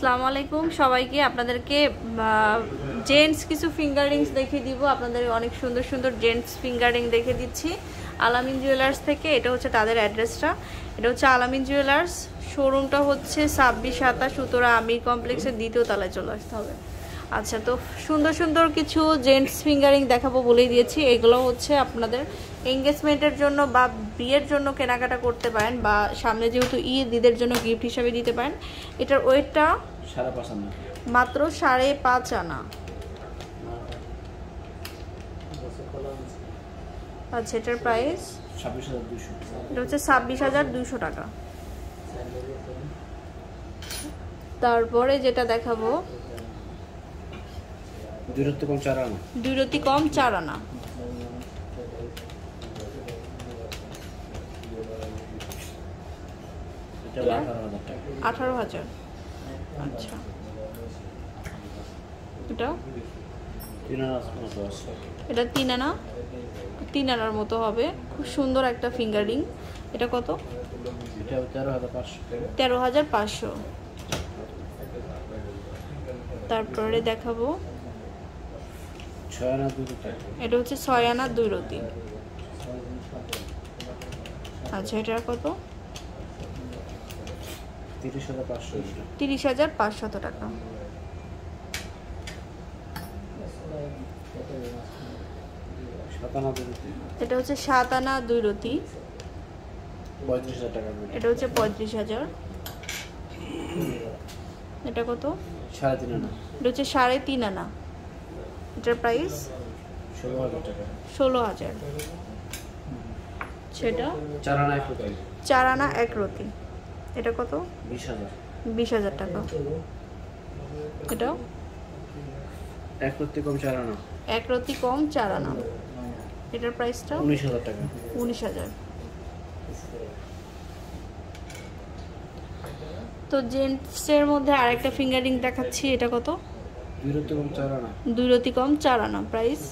আসসালামু আলাইকুম। সবাইকে আপনাদেরকে জেন্টস কিছু ফিঙ্গারিংস দেখিয়ে দিব। আপনাদের অনেক সুন্দর সুন্দর জেন্টস ফিঙ্গারিং দেখে দিচ্ছি। আলামিন জুয়েলার্স থেকে, এটা হচ্ছে তাদের অ্যাড্রেসটা এটা হচ্ছে আলামিন জুয়েলার্স শোরুমটা হচ্ছে ছাব্বিশ সাতাশ উত্তরা আমির কমপ্লেক্সের দ্বিতীয় তলায় চলে আসতে হবে। আচ্ছা তো সুন্দর সুন্দর কিছু জেন্টস ফিঙ্গারিং দেখাবো বলেই দিয়েছি। এগুলো হচ্ছে আপনাদের এঙ্গেজমেন্টের জন্য বা বিয়ের জন্য কেনাকাটা করতে পারেন বা সামনে যেহেতু ঈদ, ঈদের জন্য গিফট হিসাবে দিতে পারেন। এটার ওয়েটটা সাড়ে পাঁচ আনা। মাত্র সাড়ে পাঁচ আনা। আচ্ছা এটার প্রাইস ছাব্বিশ হাজার দুশো এটা হচ্ছে ছাব্বিশ হাজার দুশো টাকা। তারপরে যেটা দেখাবো। দূরত্ব কম চার আনা। দুই রতি কম চার আনা। আঠারো হাজার। আচ্ছা। এটা? তিন আনা এটা তিন আনা? তিন আনার মতো হবে। খুব সুন্দর একটা ফিঙ্গারিং এটা কত? তেরো হাজার পাঁচশো। তারপরে দেখাবো। এটা হচ্ছে ছয় আনা দুই রতি। আচ্ছা এটার কত? তিরিশ হাজার পাঁচশত টাকা। এটা হচ্ছে সাত আনা দুই রতি এটা হচ্ছে পঁয়ত্রিশ হাজার। এটা কত? সাড়ে তিন আনা। এটা হচ্ছে সাড়ে তিন আনা। এটার প্রাইস ষোলো হাজার সেটা? চার আনা এক রতি এটা কত? বিশ হাজার। টাকা। এটা? এক কোটি কম চার আনা এক রতি কম চার আনা এটার প্রাইসটা উনিশ হাজার টাকা। উনিশ হাজার। তো জেন্টসের মধ্যে আরেকটা ফিঙ্গারিং দেখাচ্ছি এটা কত? দুই রতি কম চার আনা প্রাইস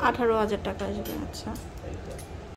আঠারো হাজার টাকা আসবে আচ্ছা।